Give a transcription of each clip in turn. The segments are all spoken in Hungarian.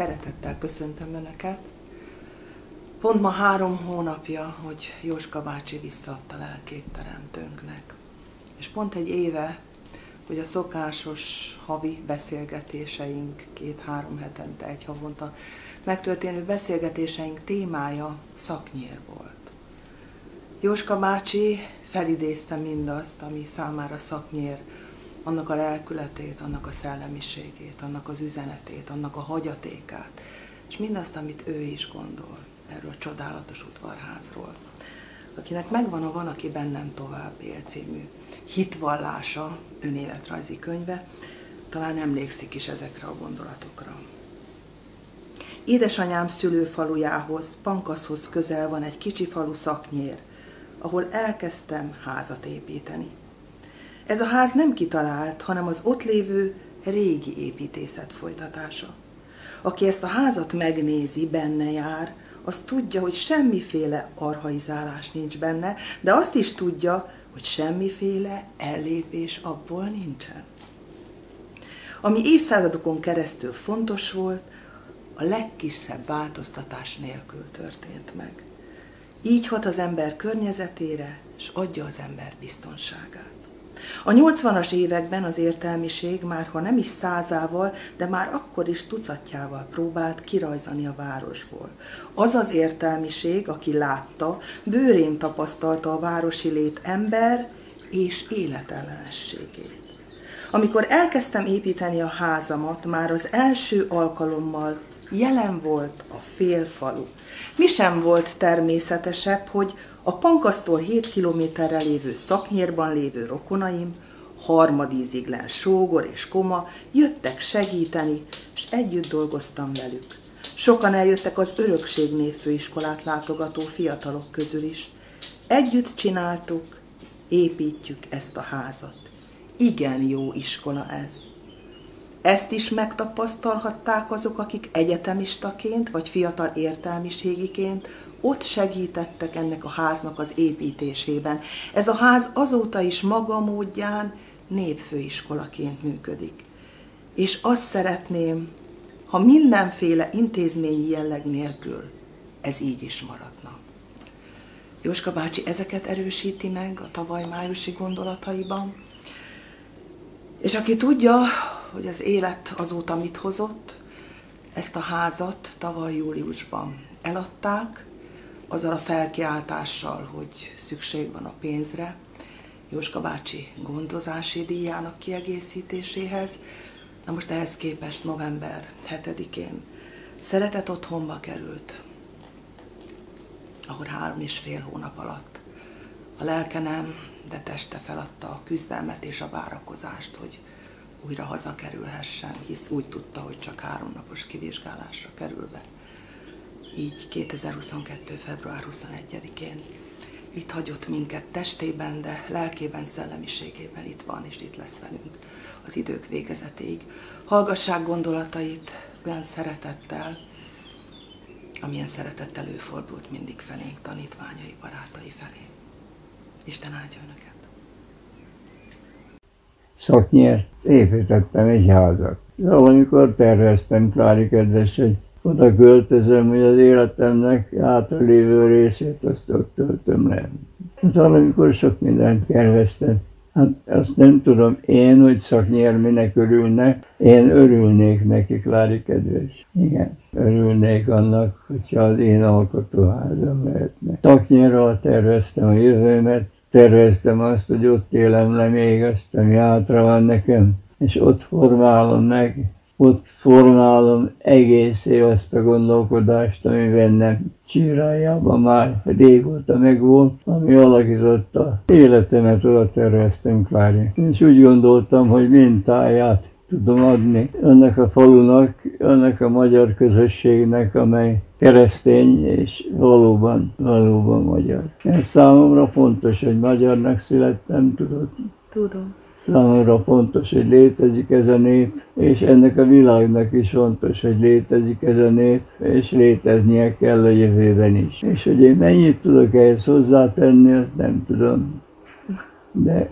Szeretettel köszöntöm Önöket. Pont ma három hónapja, hogy Jóska bácsi visszaadta lelkét teremtőnknek. És pont egy éve, hogy a szokásos havi beszélgetéseink, két-három hetente, egy havonta megtörténő beszélgetéseink témája szaknyér volt. Jóska bácsi felidézte mindazt, ami számára szaknyér, annak a lelkületét, annak a szellemiségét, annak az üzenetét, annak a hagyatékát, és mindazt, amit ő is gondol erről a csodálatos udvarházról. Akinek megvan a Van, aki bennem tovább él című hitvallása, önéletrajzi könyve, talán emlékszik is ezekre a gondolatokra. Édesanyám szülőfalujához, Pankaszhoz közel van egy kicsi falu szaknyér, ahol elkezdtem házat építeni. Ez a ház nem kitalált, hanem az ott lévő régi építészet folytatása. Aki ezt a házat megnézi, benne jár, az tudja, hogy semmiféle arhaizálás nincs benne, de azt is tudja, hogy semmiféle ellépés abból nincsen. Ami évszázadokon keresztül fontos volt, a legkisebb változtatás nélkül történt meg. Így hat az ember környezetére, és adja az ember biztonságát. A 80-as években az értelmiség már, ha nem is százával, de már akkor is tucatjával próbált kirajzani a városból. Az az értelmiség, aki látta, bőrén tapasztalta a városi lét ember és életellenességét. Amikor elkezdtem építeni a házamat, már az első alkalommal jelen volt a félfalu. Mi sem volt természetesebb, hogy a Pankasztól 7 kilométerre lévő szaknyérban lévő rokonaim, harmadíziglen sógor és koma jöttek segíteni, és együtt dolgoztam velük. Sokan eljöttek az Örökség névfőiskolát látogató fiatalok közül is. Együtt csináltuk, építjük ezt a házat. Igen jó iskola ez. Ezt is megtapasztalhatták azok, akik egyetemistaként vagy fiatal értelmiségiként ott segítettek ennek a háznak az építésében. Ez a ház azóta is maga módján népfőiskolaként működik. És azt szeretném, ha mindenféle intézményi jelleg nélkül ez így is maradna. Jóska bácsi ezeket erősíti meg a tavaly májusi gondolataiban, és aki tudja, hogy az élet azóta mit hozott, ezt a házat tavaly júliusban eladták, azzal a felkiáltással, hogy szükség van a pénzre, Jóska bácsi gondozási díjának kiegészítéséhez. Na most ehhez képest november 7-én szeretett otthonba került, ahol három és fél hónap alatt a lelke nem, de teste feladta a küzdelmet és a várakozást, hogy újra hazakerülhessen, hisz úgy tudta, hogy csak három napos kivizsgálásra kerül be így 2022. február 21-én itt hagyott minket testében, de lelkében, szellemiségében itt van, és itt lesz velünk az idők végezetéig. Hallgassák gondolatait olyan szeretettel, amilyen szeretettel ő fordult mindig felénk, tanítványai, barátai felé. Isten áldja önöket! Szoknyért építettem egy házat. Szóval amikor terveztem, Klári kedves, hogy oda költözöm, hogy az életemnek hátralévő részét azt ott töltöm le. Ez valamikor sok mindent terveztem. Hát azt nem tudom én, hogy szaknyerminek örülnek, én örülnék nekik, Lári kedves. Igen, örülnék annak, hogyha az én alkotóházam lehetne. Szaknyerral terveztem a jövőmet, terveztem azt, hogy ott élem le még azt, ami hátra van nekem, és ott formálom meg ott formálom egészé azt a gondolkodást, ami bennem csirájában már régóta megvolt, ami alakította életemet, oda terveztem Klári. És úgy gondoltam, hogy mintáját tudom adni annak a falunak, annak a magyar közösségnek, amely keresztény és valóban, valóban magyar. Ez számomra fontos, hogy magyarnak születtem, tudod? Tudom. Számomra fontos, hogy létezik ez a nép, és ennek a világnak is fontos, hogy létezik ez a nép, és léteznie kell a jövőben is. És hogy én mennyit tudok ehhez hozzátenni, azt nem tudom. De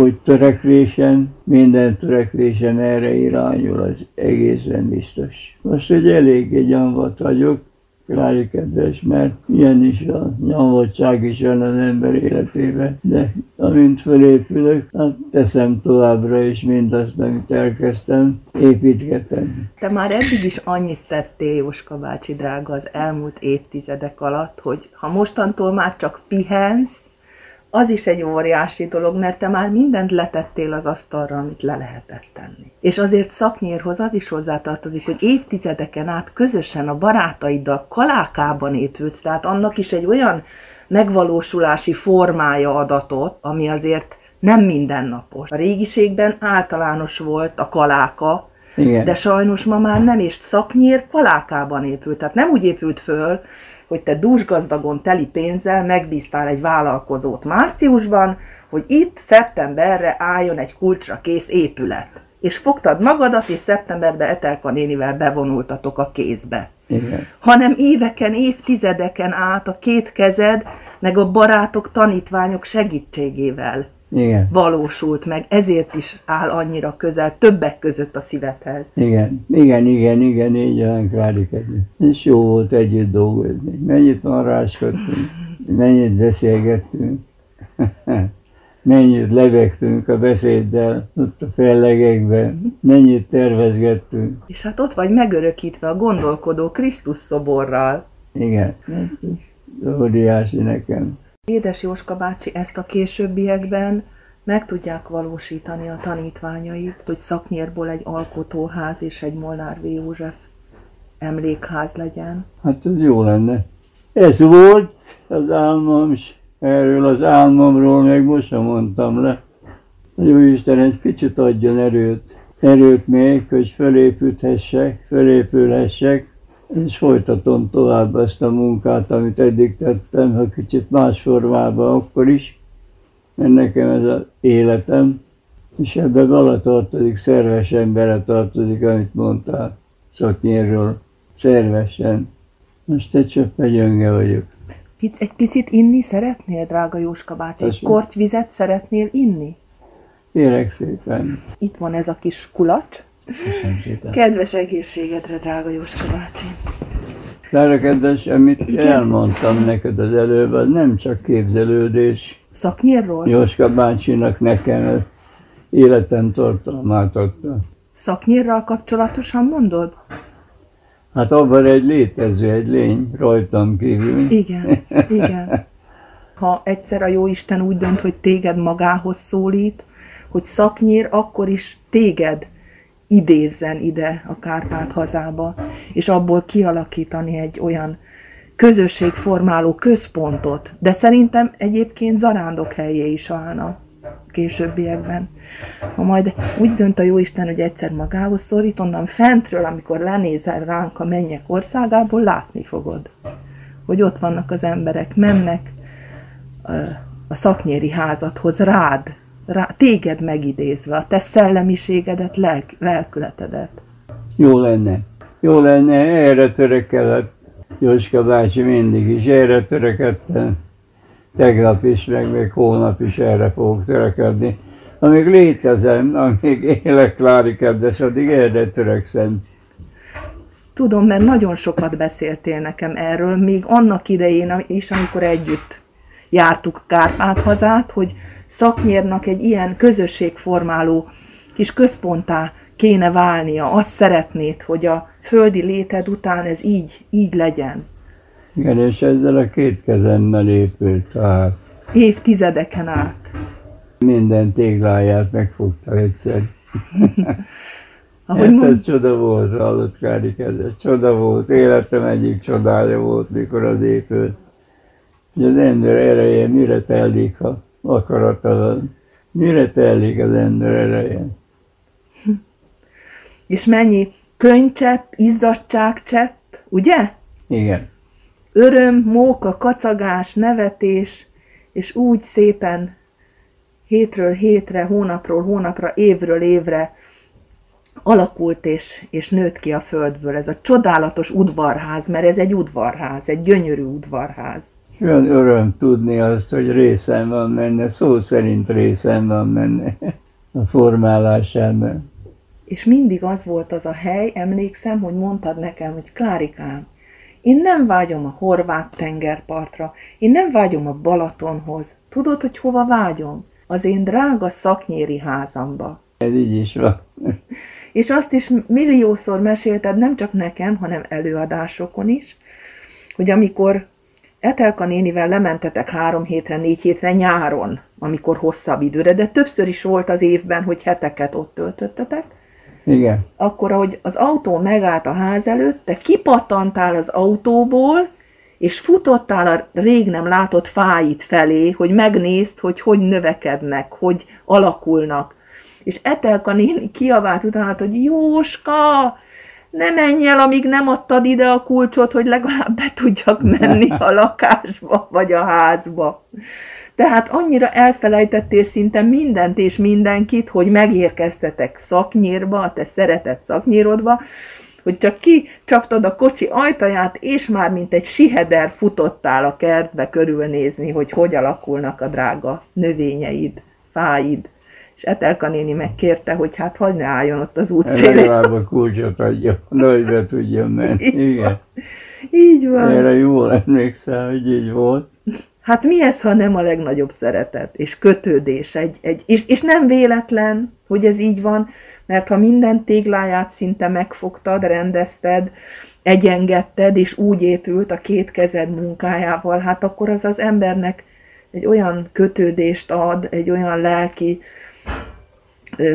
hogy törekvésen, minden törekvésen erre irányul, az egészen biztos. Most egy elég egy vagyok, Klári kedves, mert ilyen is a nyomvottság is van az ember életében, de amint felépülök, hát teszem továbbra is mindazt, amit elkezdtem, építgetem. Te már eddig is annyit tettél, Jóska bácsi drága, az elmúlt évtizedek alatt, hogy ha mostantól már csak pihensz, az is egy óriási dolog, mert te már mindent letettél az asztalra, amit le lehetett tenni. És azért szaknyérhoz az is hozzátartozik, hogy évtizedeken át közösen a barátaiddal kalákában épült, tehát annak is egy olyan megvalósulási formája adatot, ami azért nem mindennapos. A régiségben általános volt a kaláka, Igen. de sajnos ma már nem, és szaknyér kalákában épült. Tehát nem úgy épült föl, hogy te dúsgazdagon teli pénzzel megbíztál egy vállalkozót márciusban, hogy itt szeptemberre álljon egy kulcsra kész épület. És fogtad magadat, és szeptemberben Etelka nénivel bevonultatok a kézbe. Igen. Hanem éveken, évtizedeken át a két kezed, meg a barátok, tanítványok segítségével igen. valósult meg, ezért is áll annyira közel, többek között a szívedhez. Igen, igen, igen, igen, így olyan Klárikedő. És jó volt együtt dolgozni. Mennyit maráskodtunk, mennyit beszélgettünk, mennyit levegtünk a beszéddel ott a fellegekben, mennyit tervezgettünk. És hát ott vagy megörökítve a gondolkodó Krisztus szoborral. Igen, ez óriási nekem. Édes Jóska bácsi ezt a későbbiekben meg tudják valósítani a tanítványait, hogy szaknyérból egy alkotóház és egy Molnár V. József emlékház legyen. Hát ez jó lenne. Ez volt az álmom, és erről az álmomról meg most sem mondtam le. Jó Isten, ez kicsit adjon erőt. Erőt még, hogy fölépülhessek, fölépülhessek, és folytatom tovább ezt a munkát, amit eddig tettem, ha kicsit más formában akkor is, mert nekem ez az életem, és ebbe beletartozik, szervesen beletartozik, amit mondtál szaknyérről, szervesen. Most egy csöppe gyönge vagyok. Egy picit inni szeretnél, drága Jóska bácsi? Egy kortyvizet szeretnél inni? Kérek szépen. Itt van ez a kis kulacs. Kedves egészségedre, drága Jóska bácsi. Klára kedves, amit Igen. elmondtam neked az előbb, az nem csak képzelődés. Szaknyírról? Jóska bácsinak nekem életem tartalmát adta. Szaknyírral kapcsolatosan mondod? Hát abban egy létező, egy lény rajtam kívül. Igen, igen. Ha egyszer a Jóisten úgy dönt, hogy téged magához szólít, hogy szaknyír, akkor is téged idézzen ide a Kárpát hazába, és abból kialakítani egy olyan közösségformáló központot, de szerintem egyébként zarándok helyé is állna későbbiekben. Ha majd úgy dönt a Jóisten, hogy egyszer magához szorít, onnan fentről, amikor lenézel ránk a mennyek országából, látni fogod, hogy ott vannak az emberek, mennek a szaknyéri házathoz rád, rá, téged megidézve, a te szellemiségedet, lelk, lelkületedet. Jó lenne. Jó lenne, erre törekedett Jóska bácsi mindig is, erre törekedtem. Tegnap is, meg még hónap is erre fogok törekedni. Amíg létezem, amíg élek Klári kedves, addig erre törekszem. Tudom, mert nagyon sokat beszéltél nekem erről, még annak idején is, amikor együtt jártuk Kárpát hazát, hogy szaknyérnak egy ilyen közösségformáló kis központtá kéne válnia. Azt szeretnéd, hogy a földi léted után ez így, így legyen. Igen, és ezzel a két kezemmel épült tehát. Évtizedeken át. Minden tégláját megfogta egyszer. Ahogy hát mond... ez csoda volt, hallott Kári ez csoda volt, életem egyik csodája volt, mikor az épült. Hogy az ember ereje mire telik, ha akarattal. Mire telik az ember ereje? És mennyi könycsepp, izzadságcsepp, ugye? Igen. Öröm, móka, kacagás, nevetés, és úgy szépen hétről hétre, hónapról hónapra, évről évre alakult és, és nőtt ki a földből ez a csodálatos udvarház, mert ez egy udvarház, egy gyönyörű udvarház. És olyan öröm tudni azt, hogy részem van benne, szó szerint részem van benne a formálásában. És mindig az volt az a hely, emlékszem, hogy mondtad nekem, hogy Klárikám, én nem vágyom a horvát tengerpartra, én nem vágyom a Balatonhoz. Tudod, hogy hova vágyom? Az én drága szaknyéri házamba. Ez így is van. És azt is milliószor mesélted, nem csak nekem, hanem előadásokon is, hogy amikor Etelka nénivel lementetek három hétre, négy hétre nyáron, amikor hosszabb időre, de többször is volt az évben, hogy heteket ott töltöttetek, Igen. akkor ahogy az autó megállt a ház előtt, te kipattantál az autóból, és futottál a rég nem látott fáit felé, hogy megnézd, hogy hogy növekednek, hogy alakulnak. És Etelka néni kiabált utána, hogy Jóska, ne menj el, amíg nem adtad ide a kulcsot, hogy legalább be tudjak menni a lakásba, vagy a házba. Tehát annyira elfelejtettél szinte mindent és mindenkit, hogy megérkeztetek szaknyírba, a te szeretett szaknyírodba, hogy csak ki csaptad a kocsi ajtaját, és már mint egy siheder futottál a kertbe körülnézni, hogy hogy alakulnak a drága növényeid, fáid. És Etelka néni megkérte, hogy hát hagyd ne álljon ott az út szélén. Legalább a kulcsot adja, hogy be tudjon menni. Igen. Így van. Erre jól emlékszel, hogy így volt. Hát mi ez, ha nem a legnagyobb szeretet és kötődés? Egy, egy, és, és nem véletlen, hogy ez így van, mert ha minden tégláját szinte megfogtad, rendezted, egyengetted, és úgy épült a két kezed munkájával, hát akkor az az embernek egy olyan kötődést ad, egy olyan lelki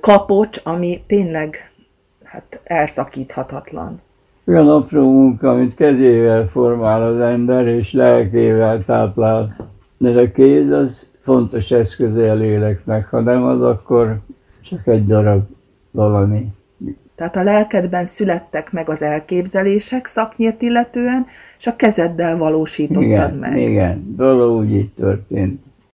kapocs, ami tényleg hát elszakíthatatlan. Olyan apró munka, amit kezével formál az ember, és lelkével táplál. De a kéz az fontos eszköze a léleknek, ha nem az, akkor csak egy darab valami. Tehát a lelkedben születtek meg az elképzelések szaknyért illetően, és a kezeddel valósítottad Igen, meg. igen, valahogy így történt.